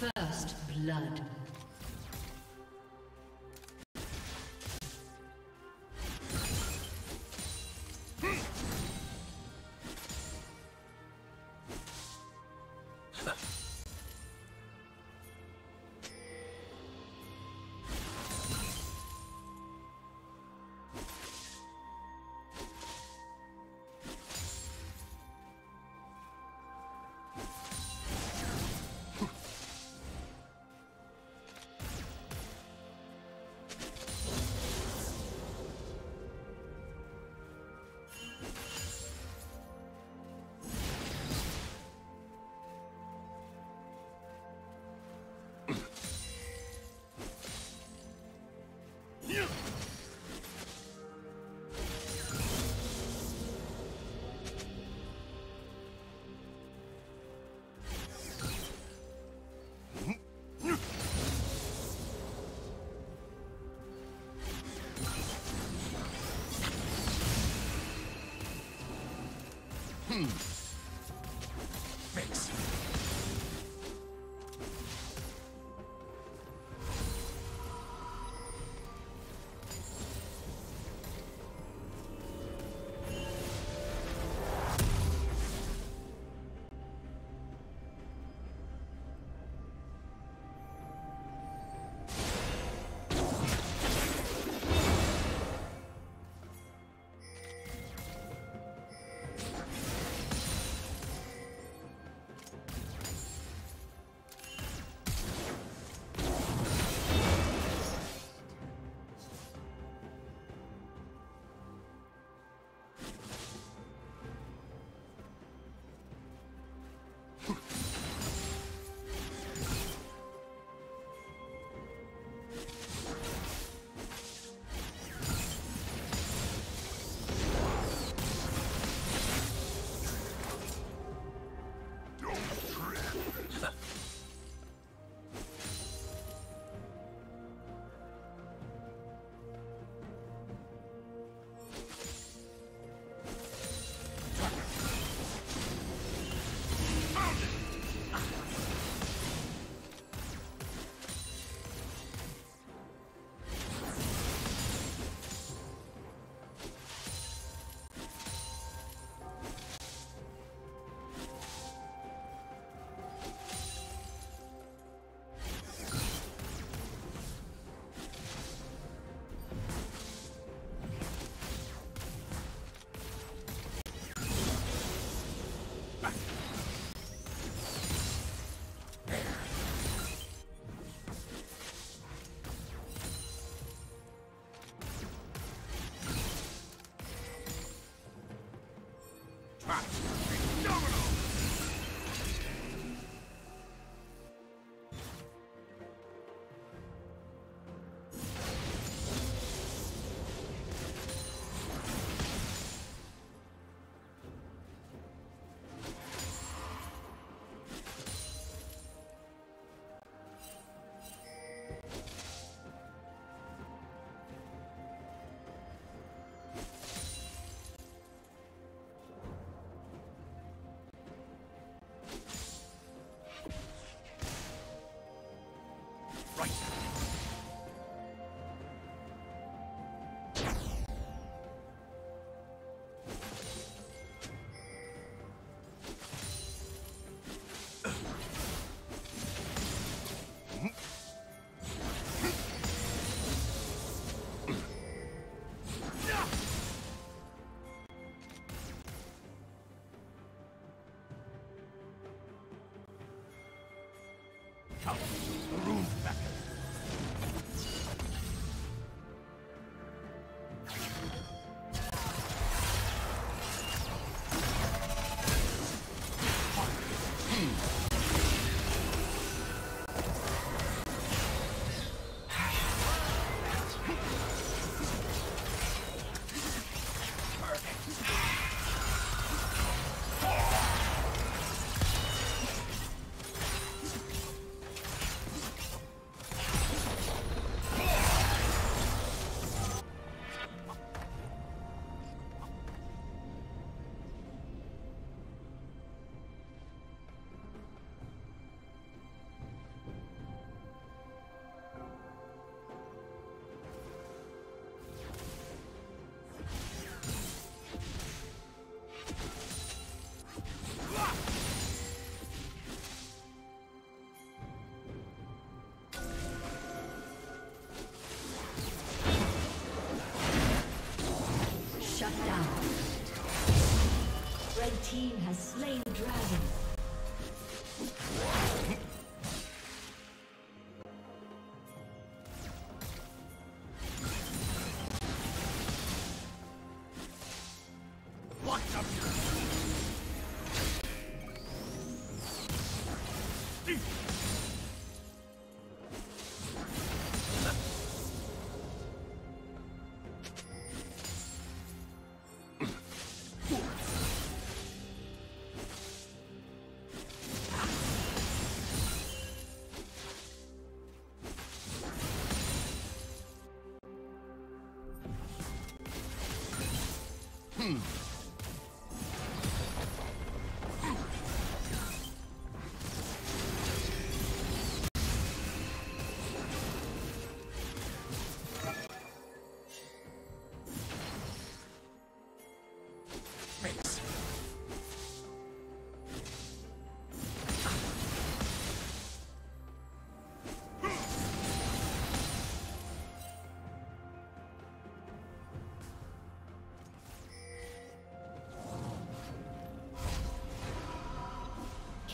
First blood. Hmm. right.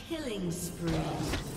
Killing spree.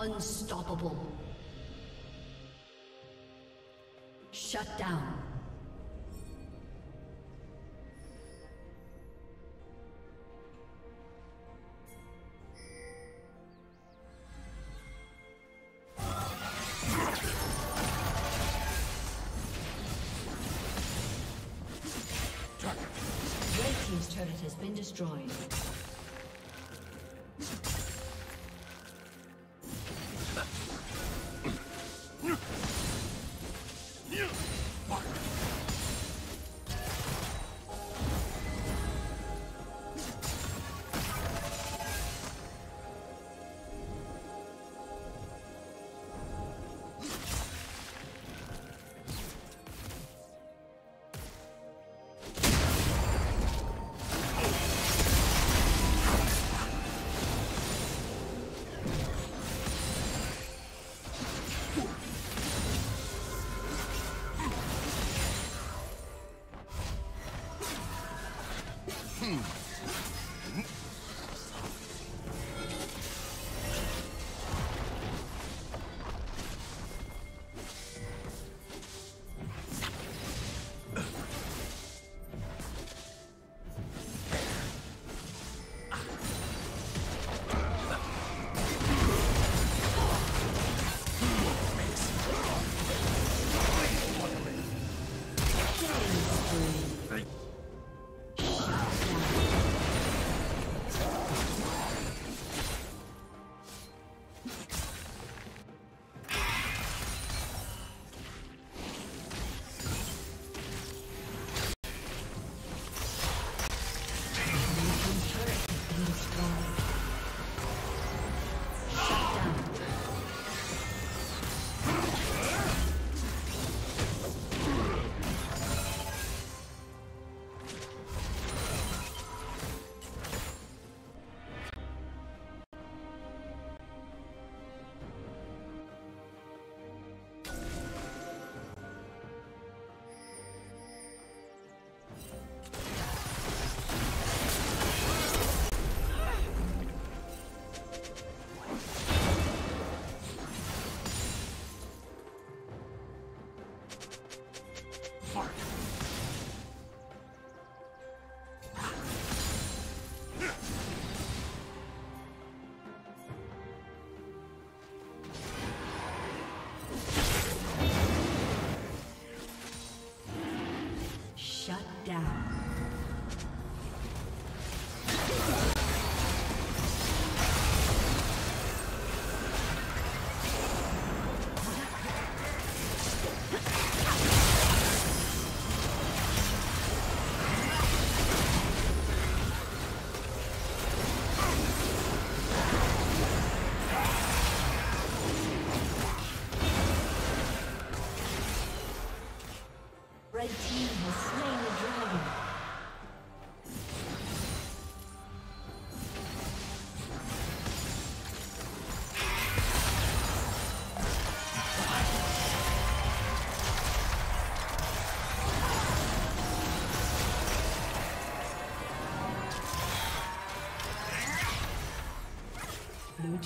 Unstoppable. Shut down. Turret has been destroyed.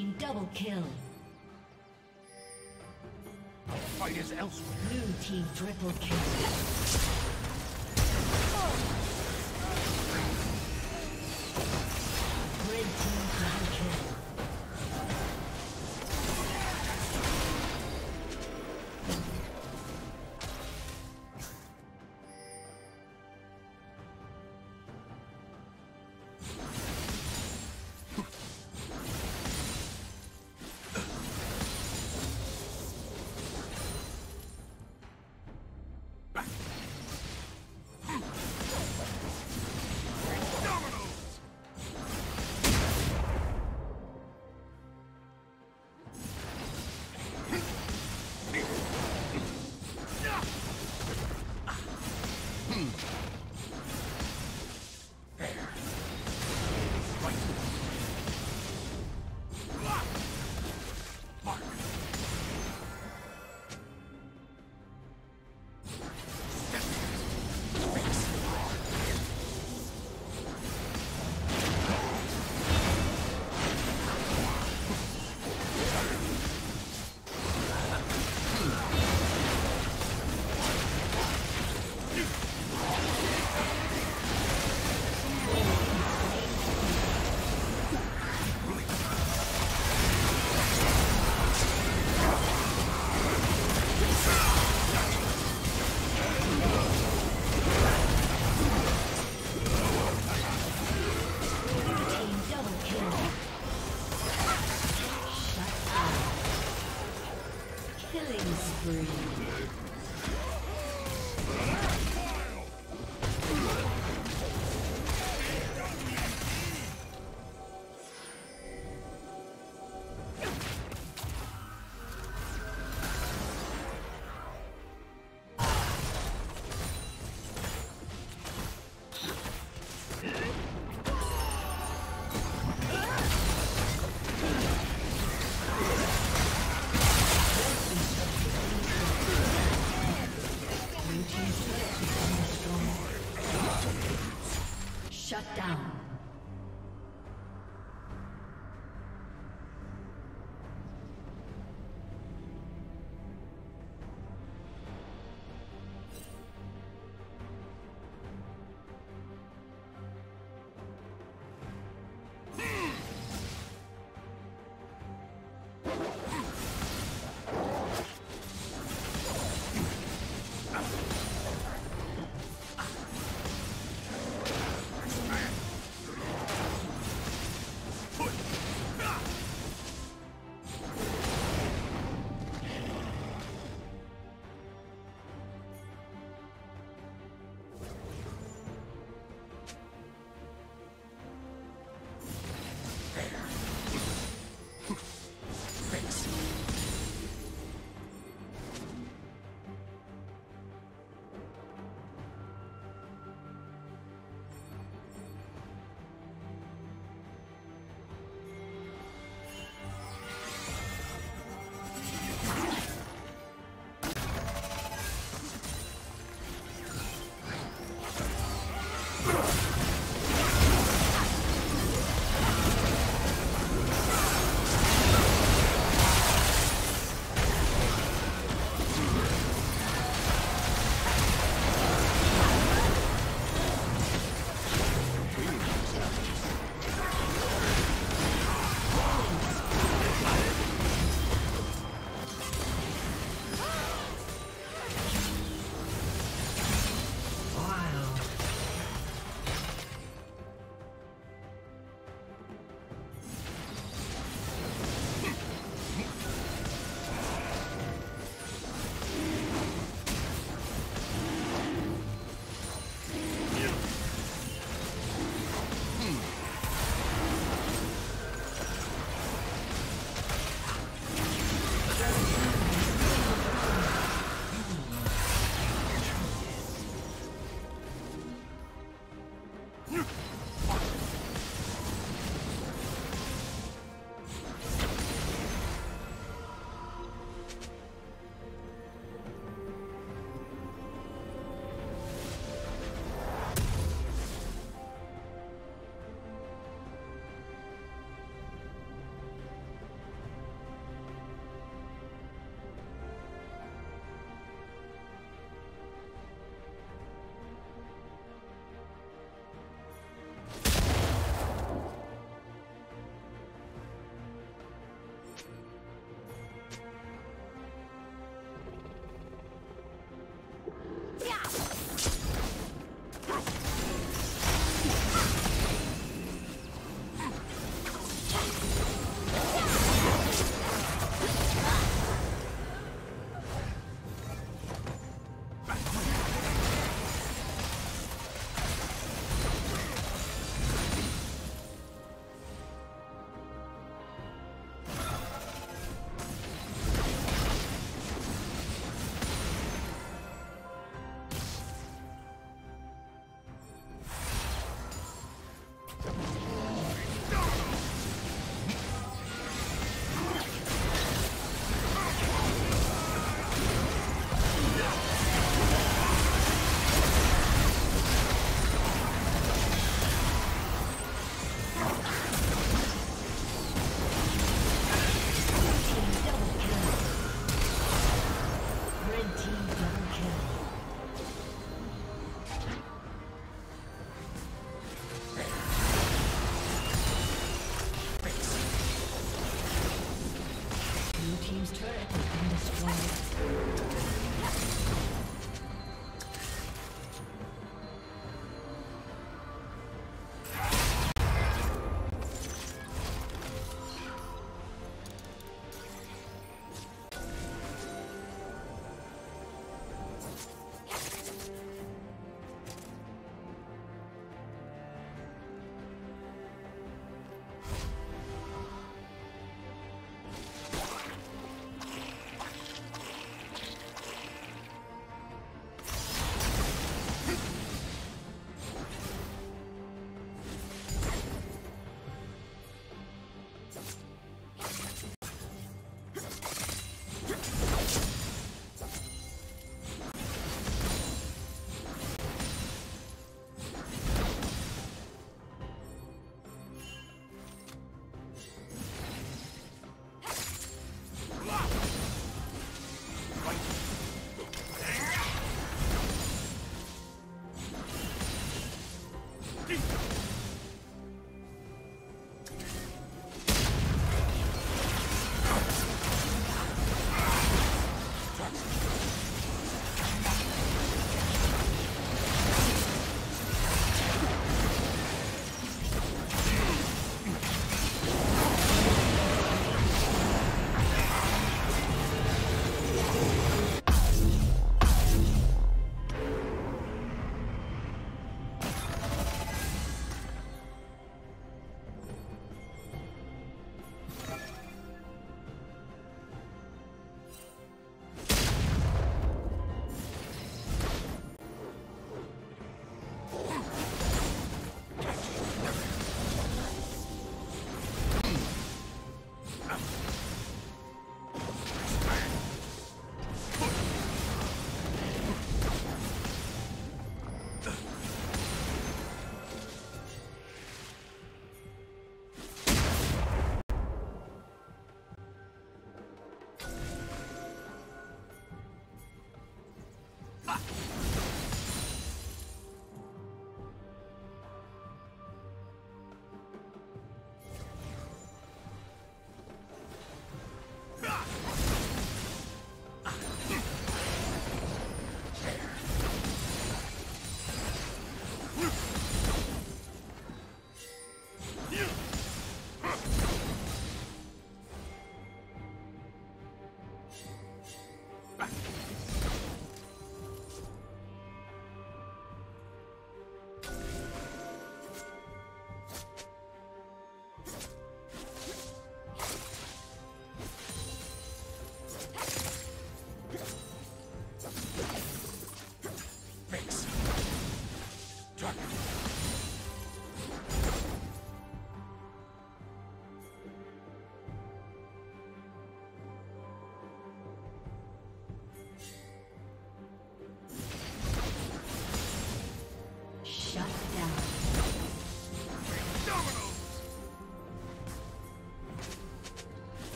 Team double kill. Fight is elsewhere. Blue team triple kill. Shut down.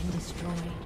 Been destroyed.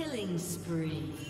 Killing spree.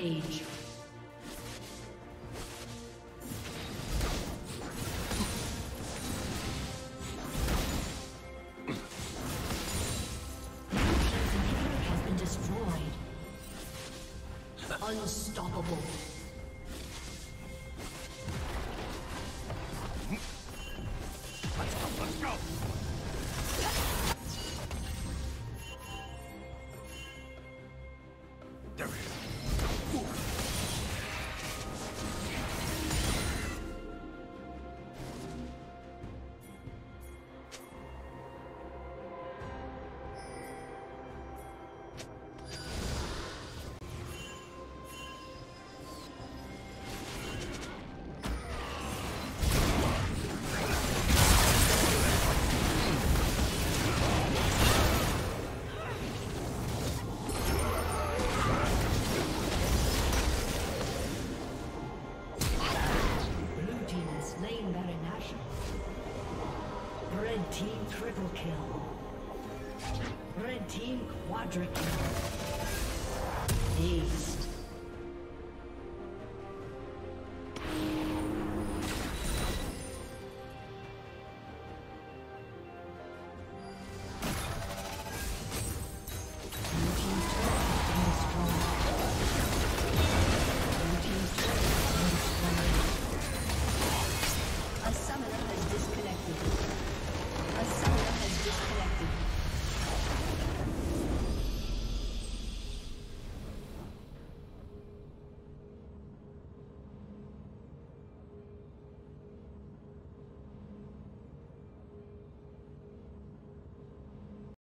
Rampage. Unstoppable. Team. Ace.